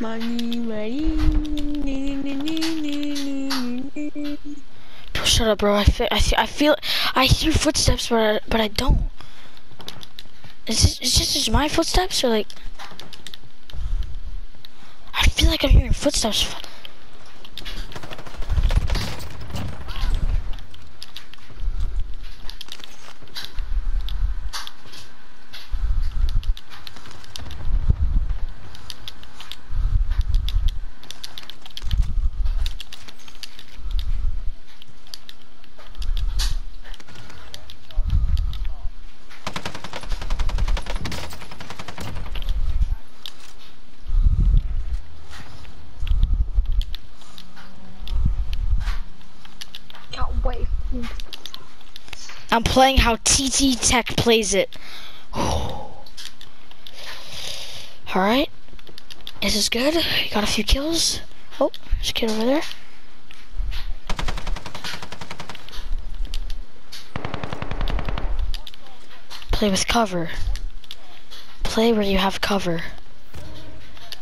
Money, money. Shut up, bro. I feel, I, feel, I feel, I hear footsteps, but I, but I don't. Is this, is this just my footsteps or like? I feel like I'm hearing footsteps. I'm playing how TT Tech plays it. Alright. This is good. Got a few kills. Oh, there's a kid over there. Play with cover. Play where you have cover.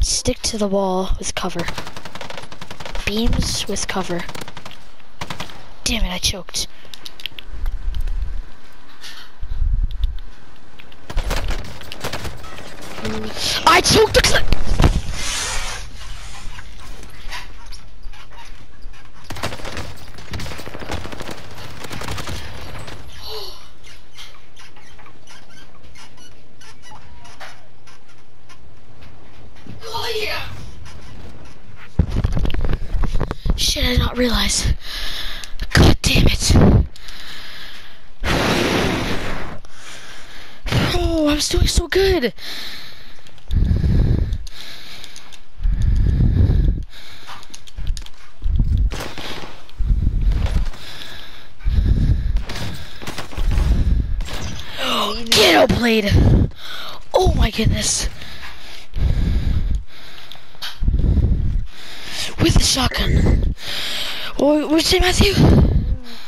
Stick to the wall with cover. Beams with cover. Damn it, I choked. I took the clip! Oh yeah! Shit, I did not realize. God damn it. Oh, I was doing so good. Ghetto blade. Oh my goodness. With the shotgun. What would you say, Matthew?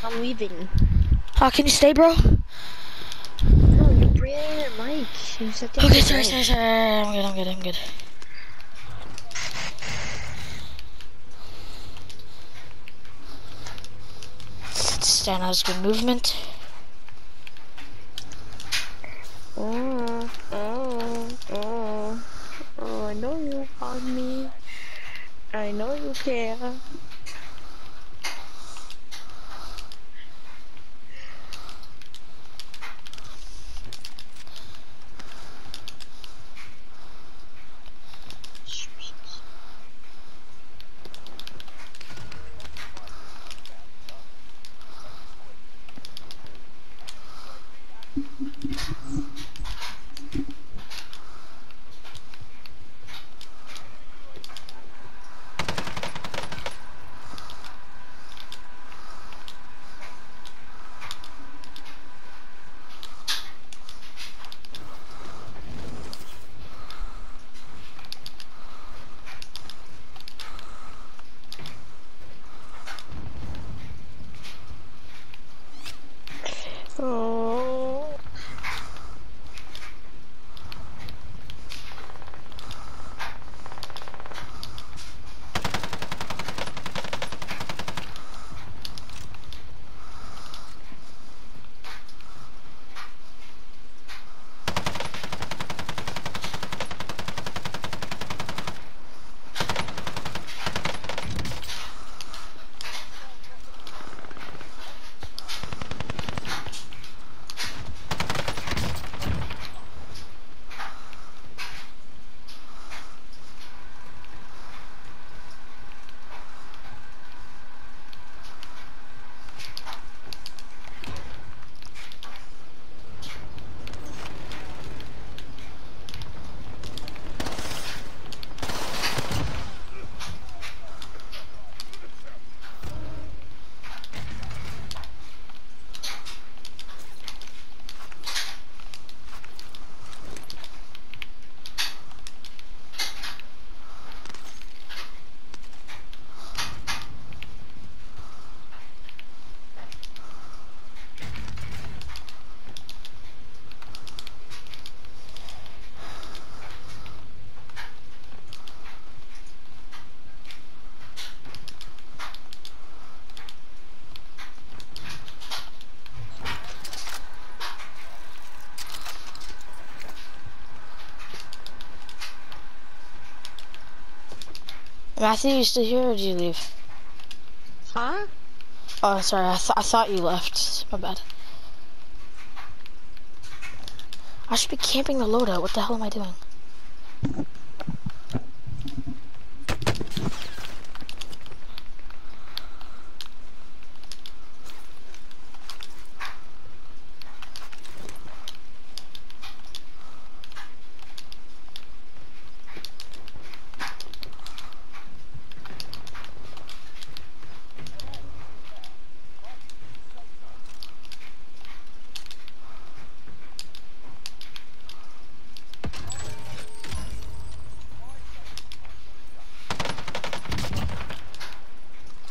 I'm leaving. Oh, can you stay, bro? No, you're bringing your mic. You to Okay, sorry, sorry, sorry. I'm good, I'm good, I'm good. Stan has good movement. Oh, oh, oh, oh, I know you want me. I know you care. Matthew, you still here or did you leave? Huh? Oh, sorry. I, th I thought you left. My bad. I should be camping the loadout. What the hell am I doing?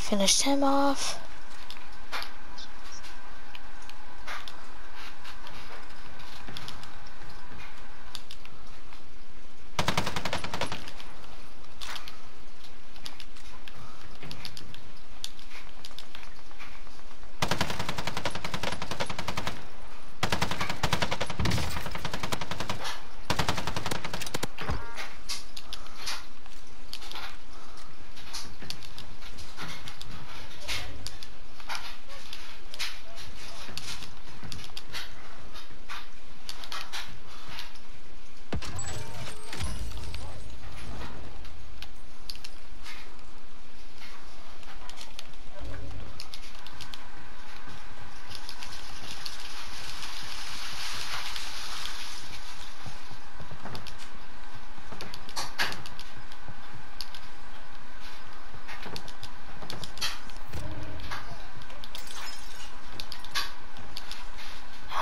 Finished him off.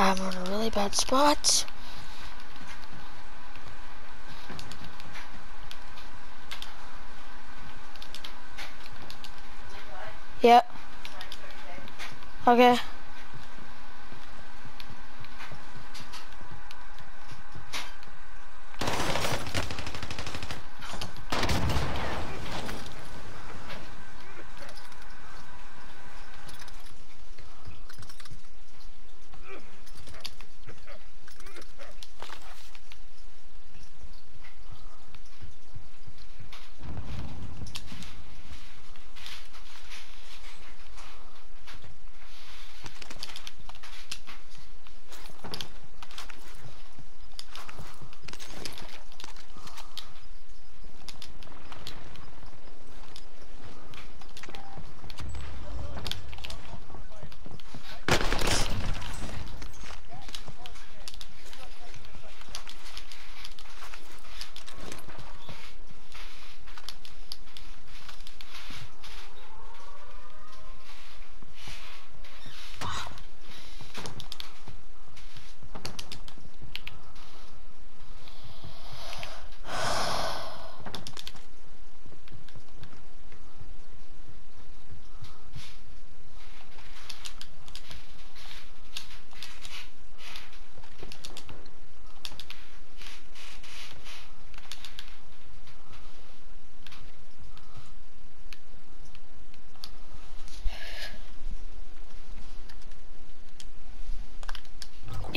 I'm on a really bad spot. Yep. Okay.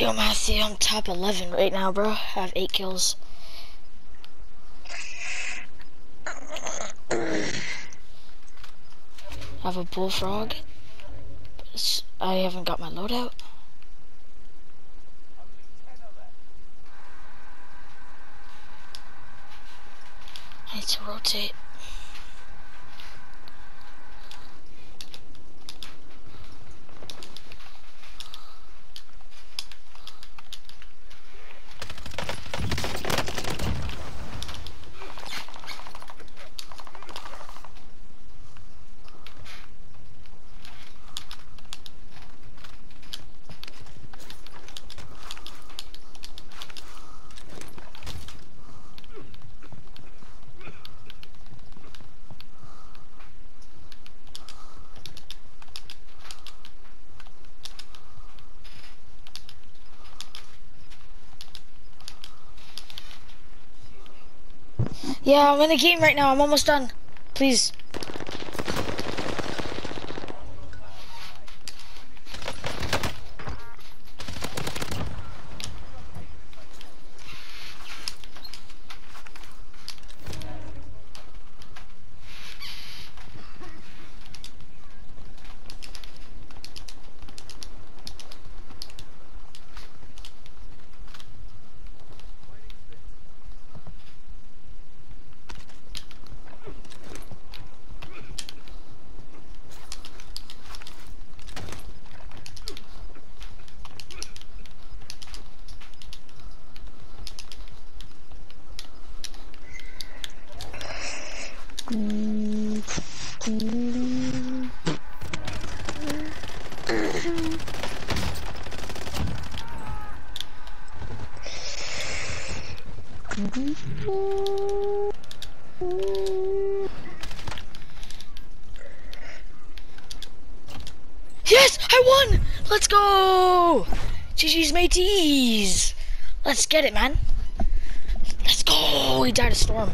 Yo, Matthew, I'm top 11 right now, bro. I have 8 kills. I have a bullfrog. I haven't got my loadout. I need to rotate. Yeah, I'm in the game right now. I'm almost done. Please. Yes, I won! Let's go! GG's mateys! Let's get it, man. Let's go! We died a storm.